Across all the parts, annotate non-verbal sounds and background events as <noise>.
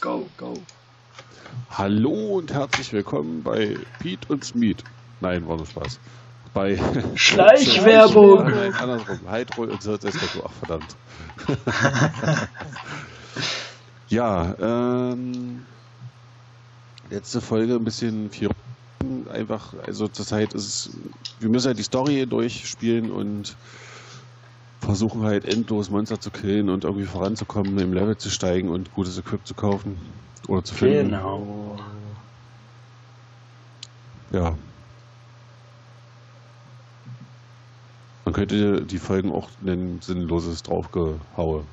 go, go. Hallo und herzlich willkommen bei Pete und Smeet. Nein, war nur Spaß. Bei Schleichwerbung. <laughs> Nein, andersrum. Hydro und so, das ist Ach, verdammt. <laughs> ja, ähm, letzte Folge ein bisschen viel einfach, also zurzeit ist es, wir müssen halt die Story durchspielen und versuchen halt endlos Monster zu killen und irgendwie voranzukommen, im Level zu steigen und gutes Equip zu kaufen oder zu finden. Genau. Ja. Man könnte die Folgen auch nennen sinnloses Draufgehaue.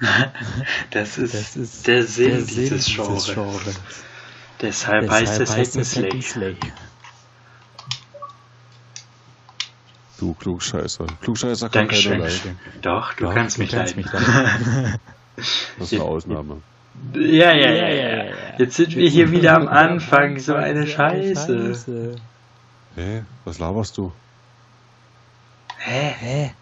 <laughs> Das ist, Das ist der Sinn der dieses Sinn Genres. dieses Genres. Deshalb, heißt es Hack'n'Slay. Slay. Du Klugscheißer. Klugscheißer kann keiner Dankeschön. leiden. Doch, du Doch, kannst du mich kannst leiden. mich leiden. <laughs> Das ist eine Ausnahme. Ja, ja, ja, ja, ja. Jetzt sind wir hier wieder am Anfang. So eine Scheiße. Hä? Was laberst du? Hä? Hä?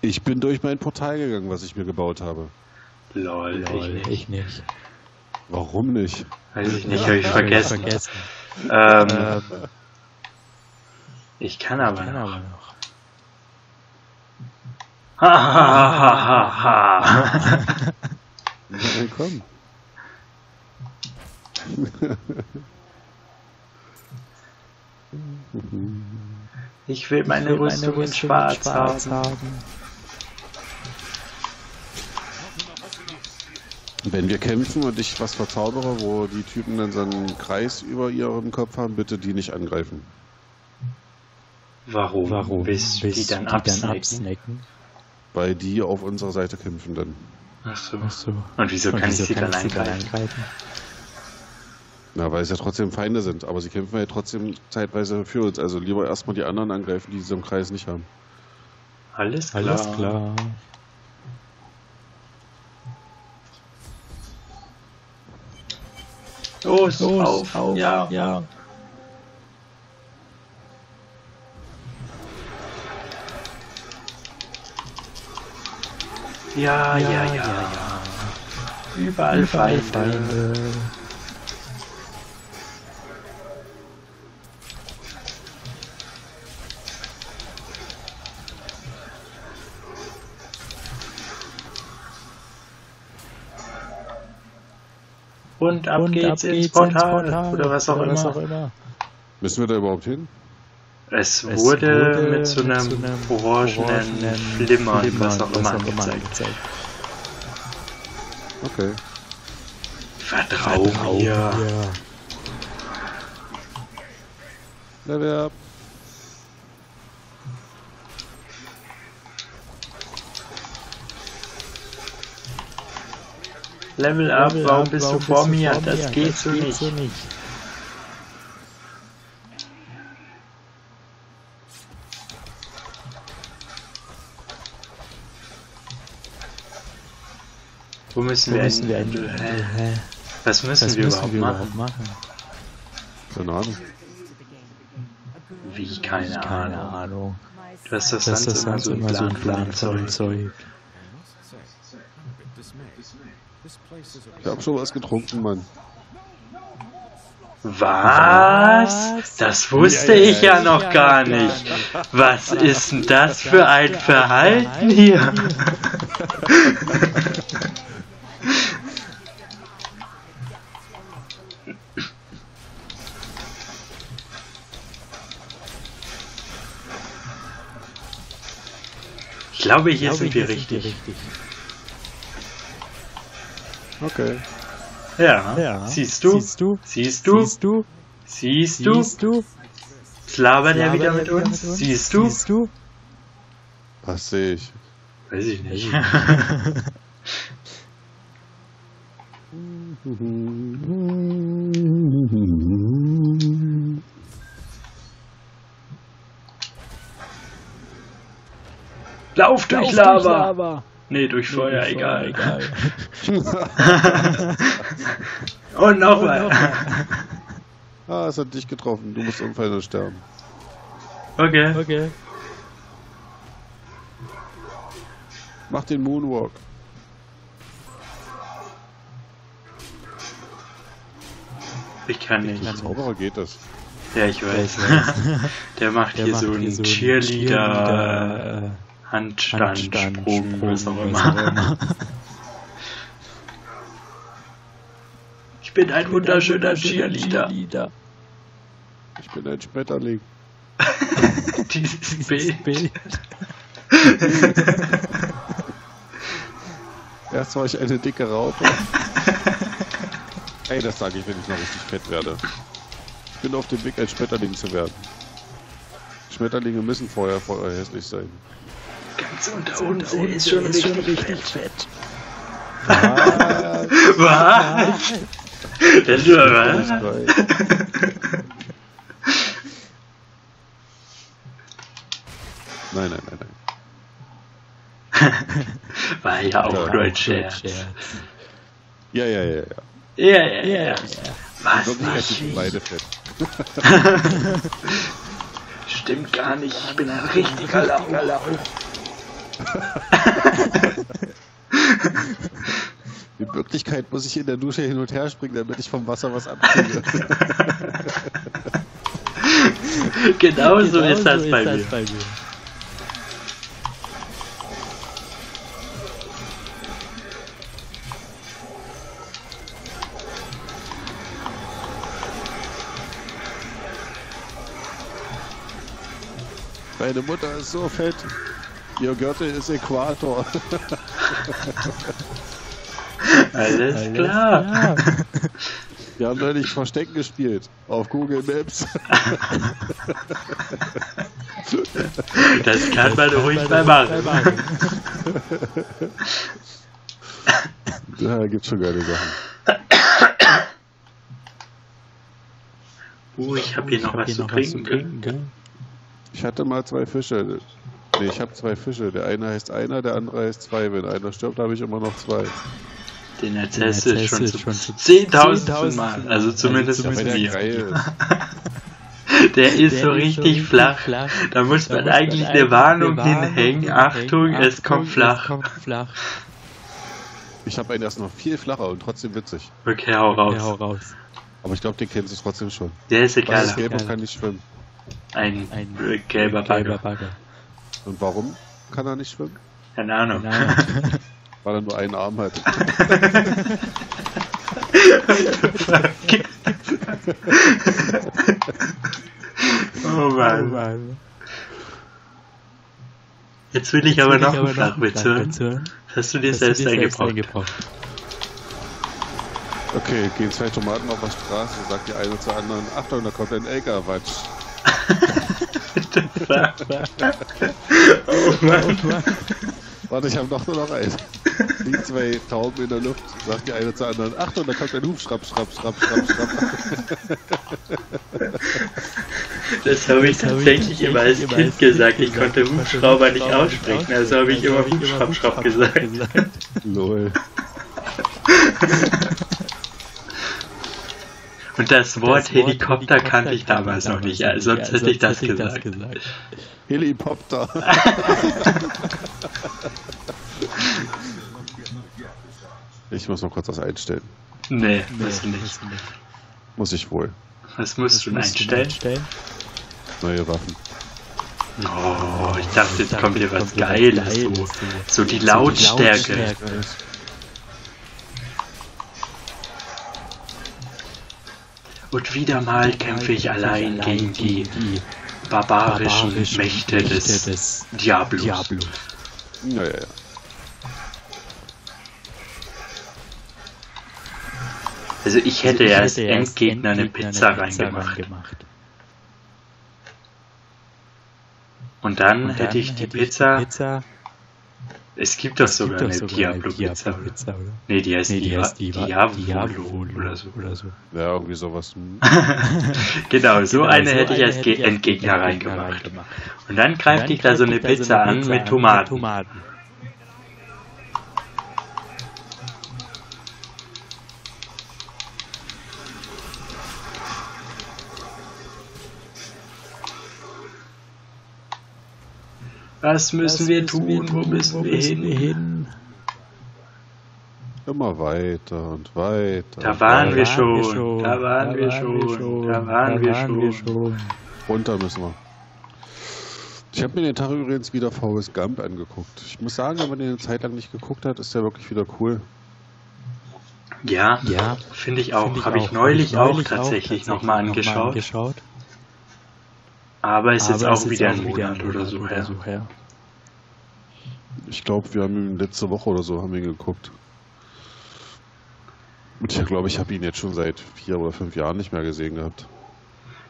Ich bin durch mein Portal gegangen, was ich mir gebaut habe. Lol, Lol, ich nicht. ich nicht. Warum nicht? Weiß ich nicht, Ja, hab ich vergessen. vergessen. Ähm, Ähm, ich kann aber kann noch. aber noch. Ha, ha, ha, ha, ha. Na, dann komm. Ich will meine Ich will Rüstung in schwarz haben. Wenn wir kämpfen und ich was verzaubere, wo die Typen dann so einen Kreis über ihrem Kopf haben, bitte die nicht angreifen. Warum? Warum? Willst du die dann absnacken? absnacken? Weil die auf unserer Seite kämpfen dann. Ach so. Ach so. Und wieso Und kann ich wieso dann ich sie angreifen? angreifen? Na, weil es ja trotzdem Feinde sind, aber sie kämpfen ja trotzdem zeitweise für uns. Also lieber erstmal die anderen angreifen, die sie im Kreis nicht haben. Alles klar. Alles klar. Los, Los, auf, auf, ja. ja. Ja, ja, ja, ja. Überall Überall Feinde. Feinde. Und ab Und geht's ab ins geht's Portal. Oder was auch oder was auch immer. Müssen wir da überhaupt hin? Es Es wurde, mit so einem, so einem orangenen orangenen Flimmern, was auch immer angezeigt. angezeigt. Okay. Vertrau Vertrau mir. mir. Level up. Level up, warum bist du vor mir? vor Das geht so geht nicht. Wo müssen Wo wir müssen wir? Hä? Was müssen Was wir müssen überhaupt wir machen? überhaupt machen? Keine Ahnung. Wie, keine, Keine Ahnung. Ahnung. Du hast das Das sonst ist immer so einen immer so ein Plan Zeug. Ich hab schon was getrunken, Mann. Was? Das wusste Ja, ja, ich ja ja, noch ja, gar gar nicht. Was ist denn das für ein Verhalten hier? <laughs> glaube, hier Glaube, sind wir hier richtig. richtig. Okay. Ja. Ja. Siehst du? Siehst du? Siehst du? Siehst du? Siehst du? Siehst du? Labert er wieder er mit uns? Siehst du? Siehst du? Was sehe ich? Weiß ich nicht. <laughs> <laughs> Lauf durch, Lauf Lava. durch Lava. Nee, durch nee, Feuer, durch egal. Feuer, egal. <laughs> Und nochmal. Noch <laughs> ah, es hat dich getroffen. Du musst unfallen und sterben. Okay. Okay. Mach den Moonwalk. Ich kann nicht. Als Zauberer geht das. Ja, ich weiß. <laughs> Der macht, Der hier, macht so hier so einen Cheerleader. Cheerleader. Handstand, Handstand, Sprung, was auch was immer. immer. Ich bin ein wunderschöner Cheerleader. Ich bin ein Schmetterling. <laughs> Dieses Bild. Bild. <laughs> Erst war ich eine dicke Raupe. Ey, das sage ich, wenn ich noch richtig fett werde. Ich bin auf dem Weg, ein Schmetterling zu werden. Schmetterlinge müssen vorher vorher hässlich sein. Ganz unter uns ist schon richtig fett. Ah, Was? Das war was? Nein, nein, nein, nein. <laughs> War ja auch Ja, nur ein Scherz. Ja, ja, ja, ja. Ja, ja, ja. Was? In Wirklichkeit nicht? sind beide fett. <laughs> Stimmt gar nicht. Ich bin ein richtiger Lauch. In Wirklichkeit muss ich in der Dusche hin und her springen, damit ich vom Wasser was abkriege. <laughs> Genau so ist das bei mir. Meine Mutter ist so fett. Ihr Gürtel ist Äquator. <laughs> Alles klar. Wir haben neulich Verstecken gespielt. Auf Google Maps. <laughs> Das kann man ruhig mal machen. <laughs> Da gibt's schon geile Sachen. Oh, ich habe hier noch was zu trinken. Ich hatte mal zwei Fische. Nee, ich habe zwei Fische. Der eine heißt einer, der andere heißt zwei. Wenn einer stirbt, habe ich immer noch zwei. Den erzählst du schon schon zu 10.000 Mal. Also zumindest Ja, mit weil der mir. geil <laughs> ist. Der ist so richtig flach. Da muss man eigentlich eine Warnung hinhängen. Achtung, es kommt flach. kommt flach. Ich habe einen erst noch viel flacher und trotzdem witzig. Okay, hau Ja, hau raus. raus. Aber ich glaube, den kennst du trotzdem schon. Der ist Was egal. ist gelb und kann nicht schwimmen. Ein Ein gelber gelber Bagger. Bagger. Und warum kann er nicht schwimmen? Keine Ahnung. Nein. <laughs> Weil er nur einen Arm hat. Oh Mann. Jetzt will ich aber noch einen Flachwitz hören. hören. Hast du dir Hast du selbst dir eingebrockt? eingebrockt. Okay, gehen zwei Tomaten auf der Straße, sagt die eine zur anderen, Achtung, da kommt ein LKW-Watsch. Oh Mann. Warte, ich habe noch nur noch einen. Die zwei Tauben in der Luft, sagt die eine zur anderen, Achtung, da kommt ein Hufschrapp, schrapp, schrapp, schrapp, schrapp. Das habe ich Das habe ich tatsächlich immer als immer Kind als gesagt. Ich konnte. Hubschrauber nicht aussprechen, also habe ich immer Hubschrapp, Schrapp gesagt. Lol. <laughs> Und das Wort Helikopter kannte ich damals noch nicht, ja, sonst hätte ich das gesagt. Helikopter. <laughs> Ich muss noch kurz was einstellen. Nee, musst du nicht. Muss ich wohl. Was musst du denn einstellen? Neue Waffen. Oh, ich dachte, jetzt kommt hier was Geiles. So, so die Lautstärke. Und wieder mal kämpfe ich allein gegen die barbarischen Mächte des Diablos. Ja, ja, ja. Also ich hätte ja als Endgegner eine Pizza reingemacht. Und dann hätte ich die Pizza. Es gibt doch sogar eine Diablo-Pizza. oder? Nee, die heißt Nee, die heißt Diva- Diavolo Diavolo oder so. oder so. Ja, irgendwie sowas. <laughs> Hm. Genau, so Genau, eine so hätte ich eine als hätte Ge ich als Endgegner Endgegner reingemacht. reingemacht. Und dann greift dich da so eine Pizza an mit Tomaten. Was müssen wir tun? Wo müssen wir hin? hin? Immer weiter und weiter. Da waren wir schon, da waren wir schon, da waren wir schon. Runter müssen wir. Ich habe mir den Tag übrigens wieder VS Gump angeguckt. Ich muss sagen, wenn man den eine Zeit lang nicht geguckt hat, ist der wirklich wieder cool. Ja, ja finde ich auch. Find Habe ich neulich, auch, neulich auch tatsächlich nochmal angeschaut. Noch angeschaut. Aber ist jetzt Aber auch wieder ein Monat oder so her. So her. Ich glaube, wir haben ihn letzte Woche oder so haben ihn geguckt. Und ich glaube, ich habe ihn jetzt schon seit vier oder fünf Jahren nicht mehr gesehen gehabt.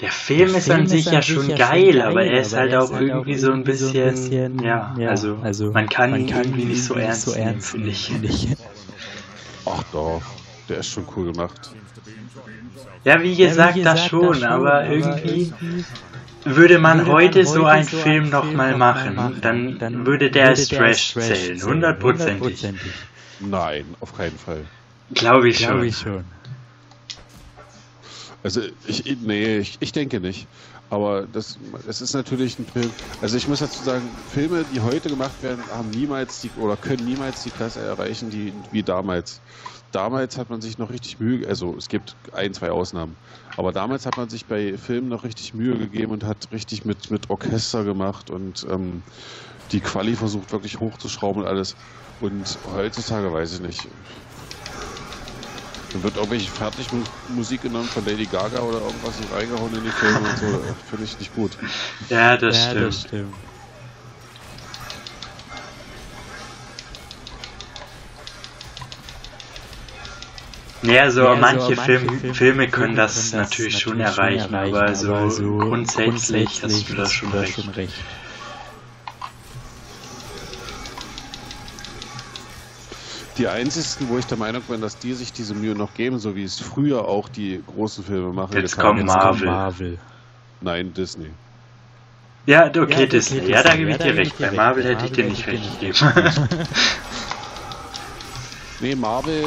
Der Film, Der ist Film an sich ja schon geil, geil, aber er ist halt auch halt irgendwie so ein bisschen, bisschen ja, ja, also, also man kann man ihn kann irgendwie nicht so ernst, so ernst nehmen, finde ich. Ach doch, der ist schon cool gemacht. Ja, wie gesagt, ja, wie gesagt das schon, das schon aber, aber irgendwie würde man würde heute man so einen so Film nochmal machen, machen, dann, dann würde der als Trash zählen, hundertprozentig. Nein, auf keinen Fall. Glaube ich, Glaube ich schon. Also ich, nee, ich, ich denke nicht. Aber das, es ist natürlich ein Film. Also ich muss dazu sagen, Filme, die heute gemacht werden, haben niemals die oder können niemals die Klasse erreichen, die wie damals. Damals hat man sich noch richtig Mühe, also es gibt ein, zwei Ausnahmen, aber damals hat man sich bei Filmen noch richtig Mühe gegeben und hat richtig mit, mit Orchester gemacht und ähm, die Quali versucht wirklich hochzuschrauben und alles. Und heutzutage weiß ich nicht. Dann wird irgendwelche Fertigmusik genommen von Lady Gaga oder irgendwas reingehauen in die Filme und so. Finde ich nicht gut. Ja, das ja, stimmt. Das stimmt. Ja, so ja, manche, so, Film, manche Film, Filme können das, können das natürlich schon erreichen, erreichen aber, so, aber so grundsätzlich, grundsätzlich hast du da schon recht. Schon recht. Die einzigen, wo ich der Meinung bin, dass die sich diese Mühe noch geben, so wie es früher auch die großen Filme machen. Jetzt kommt Marvel. Marvel. Nein, Disney. Ja, okay, ja, Disney. Disney. Ja, da gebe ich dir recht. Bei Marvel hätte ich dir nicht recht gegeben. <laughs> nee, Marvel,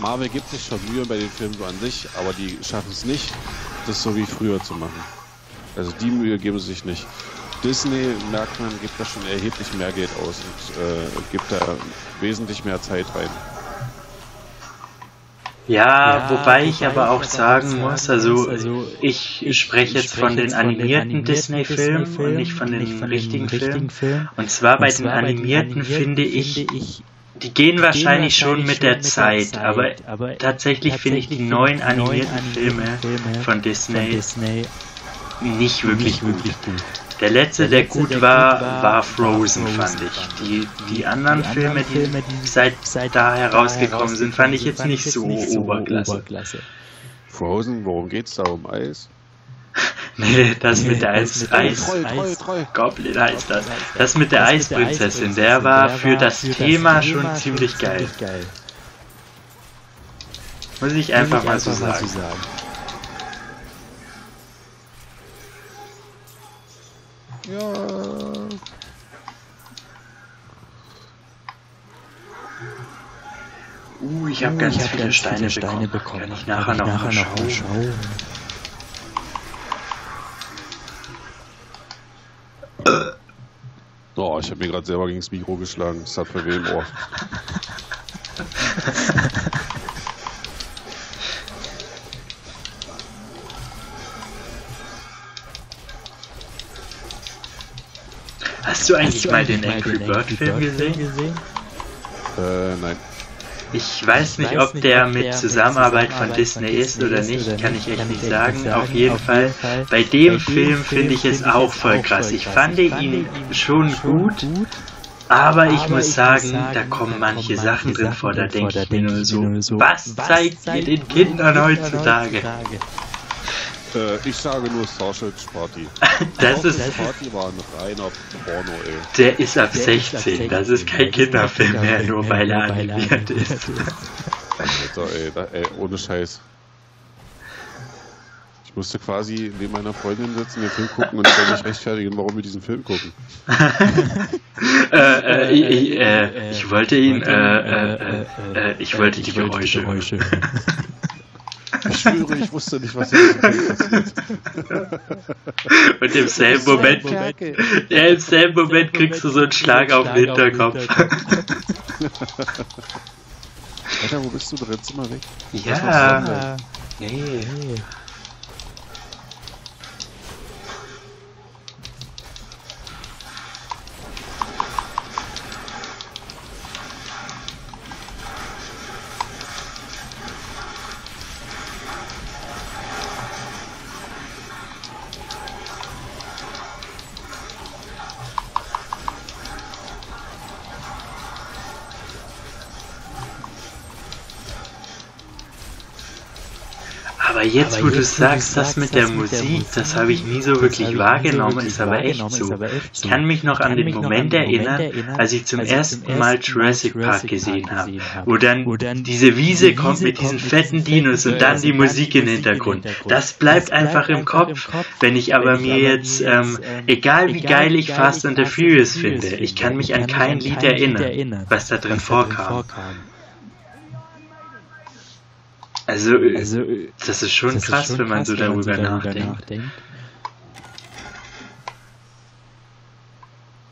Marvel gibt sich schon Mühe bei den Filmen so an sich, aber die schaffen es nicht, das so wie früher zu machen. Also die Mühe geben sie sich nicht. Disney, merkt man, gibt da schon erheblich mehr Geld aus und äh, gibt da wesentlich mehr Zeit rein. Ja, ja wobei ich aber auch sagen muss, also, also ich, ich spreche jetzt von den animierten Disney-Filmen Disney und nicht von den, nicht von den richtigen, richtigen Filmen. Und zwar bei den animierten finde ich, die gehen wahrscheinlich schon mit der Zeit, aber, aber tatsächlich finde ich die neuen animierten Filme von Disney nicht wirklich gut. Der letzte, der, letzte, gut der war, gut war, war Frozen, fand ich. Die, die anderen die Filme, die, Filme, die seit, seit da herausgekommen sind, fand ich jetzt nicht so, nicht so Oberklasse. Oberklasse. Frozen, worum geht's da? Um Eis? <laughs> nee, das mit der Eis, Eis, Eis Goblin heißt das. Das mit der Eisprinzessin, der war für das Thema schon ziemlich geil. Muss ich einfach mal so sagen. Ja. Uh, ich habe ganz, hab viele, ganz Steine viele Steine bekommen. Kann ich nachher, Kann ich noch, nachher noch mal schauen? Oh, ich habe mir gerade selber gegen das Mikro geschlagen. Das hat für wem Ohr. Hast du eigentlich Hast mal den Angry Bird Film gesehen? gesehen? Äh, nein. Ich weiß nicht, ob der mit Zusammenarbeit von Disney ist oder nicht, kann ich echt nicht sagen. Auf jeden Fall, bei dem Film finde ich es auch voll krass. Ich fand ihn schon gut, aber ich muss sagen, da kommen manche Sachen drin vor, da denke ich mir nur so, was zeigt ihr den Kindern heutzutage? Äh, ich sage nur Sausage Party. <laughs> das ist. Party war ein reiner Porno, ey. Der ist ab 16, das ist kein Kinderfilm mehr, nur weil er animiert ist. Alter, ey, da, ey, ohne Scheiß. Ich musste quasi neben meiner Freundin sitzen, den Film gucken und dann mich rechtfertigen, warum wir diesen Film gucken. <laughs> äh, äh, ich, äh, ich, wollte ihn, äh, äh, ich wollte die Geräusche. <laughs> Ich schwöre, ich wusste nicht, was jetzt passiert. Und im selben Moment, ja, im selben Moment kriegst du so einen Schlag auf den Hinterkopf. Alter, wo bist du? Du rennst immer weg. Ja. Nee. Aber jetzt, aber wo du sagst, das mit der Musik, das habe ich nie so wirklich wahrgenommen, ist aber echt so. Ich kann mich noch an den Moment erinnern, als ich zum ersten Mal Jurassic Park gesehen habe, wo dann diese Wiese kommt mit diesen fetten Dinos und dann die Musik im Hintergrund. Das bleibt einfach im Kopf. Wenn ich aber mir jetzt, ähm, egal wie geil ich Fast and the Furious finde, ich kann mich an kein Lied erinnern, was da drin vorkam. Also, also das ist schon das krass, ist schon wenn man krass, so darüber, darüber nachdenkt. nachdenkt.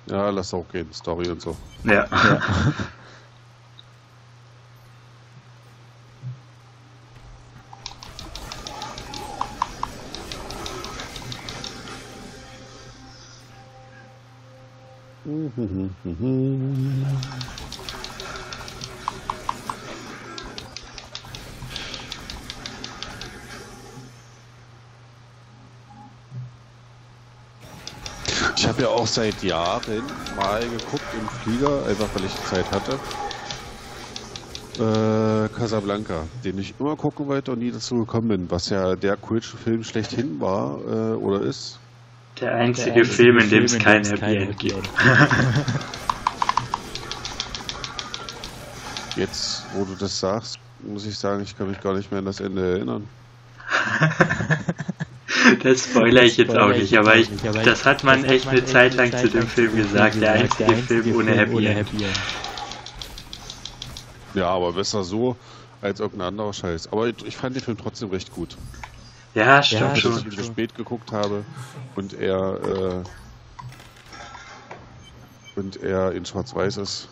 Ja, lass auch gehen, Story und so. Ja. ja. <laughs> habe ja auch seit Jahren mal geguckt im Flieger, einfach weil ich Zeit hatte. Äh, Casablanca, den ich immer gucken wollte und nie dazu gekommen bin, was ja der coolste Film schlechthin war äh, oder ist. Der einzige, der einzige Film, in dem es kein Happy End gibt. <laughs> Jetzt, wo du das sagst, muss ich sagen, ich kann mich gar nicht mehr an das Ende erinnern. <laughs> <laughs> Das spoilere ich jetzt auch nicht, aber ich, das hat man echt eine Zeit lang zu dem Film gesagt, der einzige Film ohne Happy End. Ja, aber besser so als irgendein anderer Scheiß. Aber ich fand den Film trotzdem recht gut. Ja, stimmt ja, schon. Dass ich ihn spät geguckt habe und er äh, und er in Schwarz-Weiß ist.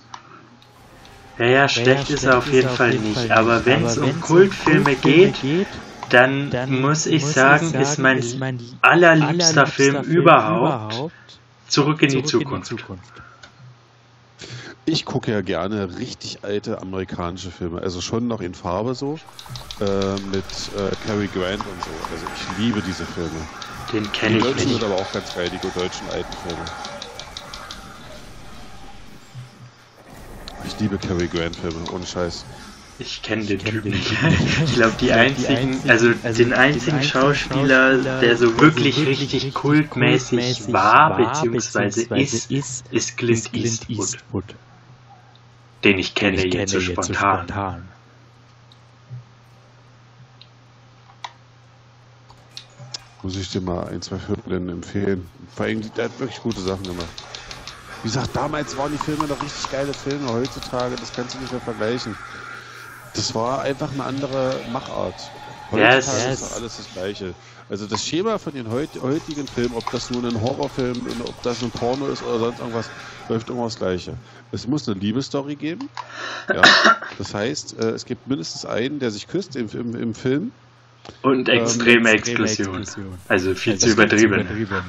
Ja, ja, schlecht ja, ist er auf jeden Fall nicht. Aber wenn es um Kultfilme geht, dann, dann muss ich muss sagen, ich sagen, ist mein, ist mein allerliebster, allerliebster Film, Film überhaupt, überhaupt Zurück in, die, Zukunft. in die Zukunft. Ich gucke ja gerne richtig alte amerikanische Filme, also schon noch in Farbe so, äh, mit äh, Cary Grant und so. Also ich liebe diese Filme. Den kenne ich nicht. Die deutschen sind aber auch ganz geil, die deutschen alten Filme. Ich liebe Cary Grant Filme, ohne Scheiß. Ich kenne den Typen nicht. Ich glaube, die einzigen, also, also den einzigen Schauspieler, der so wirklich richtig kultmäßig war, beziehungsweise ist, ist Clint Eastwood. Den ich kenne jetzt so spontan. Muss ich dir mal ein, zwei Filme empfehlen. Vor allem, der hat wirklich gute Sachen gemacht. Wie gesagt, damals waren die Filme noch richtig geile Filme, heutzutage, das kannst du nicht mehr vergleichen. Das war einfach eine andere Machart. Heutzutage yes, yes. ist alles das Gleiche. Also das Schema von den heut, heutigen Filmen, ob das nun ein Horrorfilm, ob das ein Porno ist oder sonst irgendwas, läuft immer das Gleiche. Es muss eine Liebesstory geben. Ja. <coughs> Das heißt, äh, es gibt mindestens einen, der sich küsst im, im, im Film. Und extreme, ähm, Explosion. Explosion. Also viel ja, zu übertrieben. übertrieben.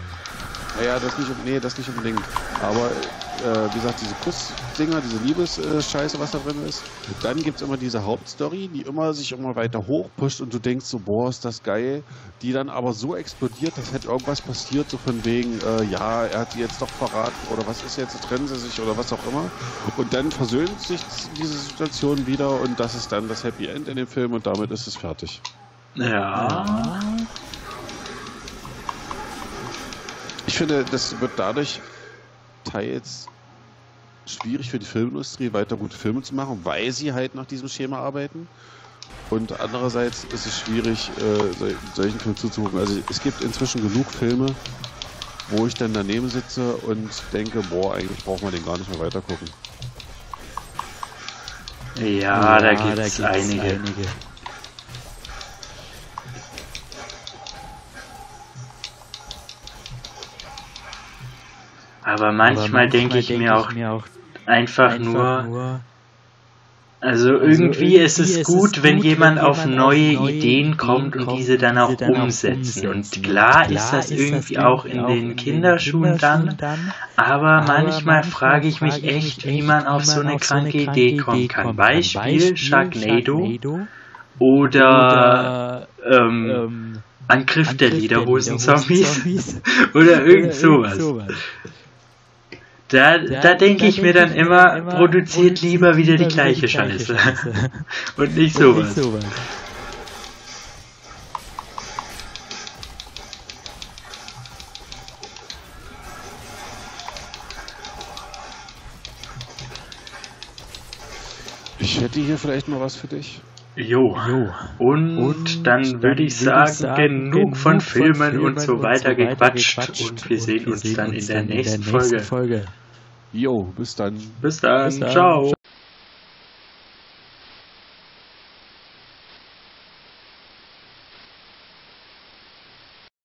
Naja, das nicht, nee, das nicht unbedingt. Aber äh, wie gesagt, diese Kussdinger, diese Liebesscheiße, was da drin ist. Dann gibt es immer diese Hauptstory, die immer sich immer weiter hochpusht und du denkst so, boah, ist das geil. Die dann aber so explodiert, dass hätte irgendwas passiert, so von wegen, äh, ja, er hat die jetzt doch verraten oder was ist jetzt, trennen sie sich oder was auch immer. Und dann versöhnt sich diese Situation wieder und das ist dann das Happy End in dem Film und damit ist es fertig. Ja. Ich finde, das wird dadurch teils schwierig für die Filmindustrie, weiter gute Filme zu machen, weil sie halt nach diesem Schema arbeiten. Und andererseits ist es schwierig, äh, solchen Filmen zuzugucken. Also es gibt inzwischen genug Filme, wo ich dann daneben sitze und denke, boah, eigentlich braucht man den gar nicht mehr weiter gucken. Ja, ja da gibt es einige. einige. Aber manchmal, manchmal denke ich, denk mir, auch, mir auch einfach, einfach nur, nur, Also, also irgendwie ist es gut, wenn jemand auf neue Ideen kommt und diese dann auch umsetzen. Und klar ist das irgendwie auch in den Kinderschuhen dann, aber manchmal frage ich mich echt, wie man auf so eine kranke Idee kommen kann. Beispiel Sharknado oder ähm, ähm, Angriff der Lederhosen-Zombies. <laughs> Oder irgend <laughs> sowas. Da, da, da denke ich mir dann immer, immer produziert lieber wieder die gleiche Scheiße. <laughs> Und nicht sowas. Und nicht sowas. Ich hätte hier vielleicht mal was für dich. Jo. jo. Und, und dann würde ich sagen, sagen, genug von Filmen, von Filmen und so weiter gequatscht. gequatscht. Und wir sehen uns dann in der nächsten, Folge. Folge. Jo, bis dann. Bis dann. Bis dann. Ciao.